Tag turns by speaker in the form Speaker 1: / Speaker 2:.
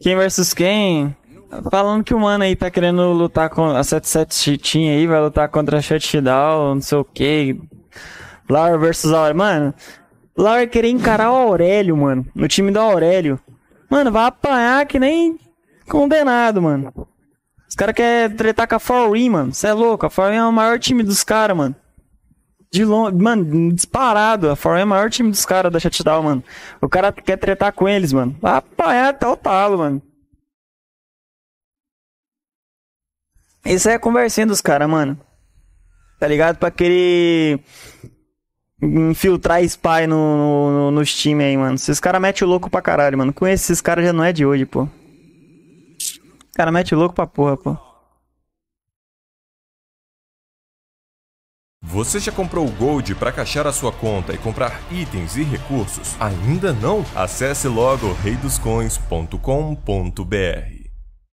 Speaker 1: Quem versus quem? Falando que o mano aí tá querendo lutar com a 77 cheatinha aí, vai lutar contra a Shutdown, não sei o que. Laura versus Aurélio. Mano, Laura querer encarar o Aurélio, mano. No time do Aurélio. Mano, vai apanhar que nem condenado, mano. Os caras querem tretar com a Foreign, mano. Você é louco. A Foreign é o maior time dos caras, mano. De longe, mano, disparado. A Foreign é o maior time dos caras da Shutdown, mano. O cara quer tretar com eles, mano. Vai apanhar até o talo, mano. Isso é conversinha dos caras, mano. Tá ligado? Pra querer infiltrar spy no, no, no, nos times aí, mano. Esses caras metem o louco pra caralho, mano. Com esses caras já não é de hoje, pô. Cara mete o louco pra porra, pô.
Speaker 2: Você já comprou o Gold para caixar a sua conta e comprar itens e recursos? Ainda não? Acesse logo reidoscoins.com.br.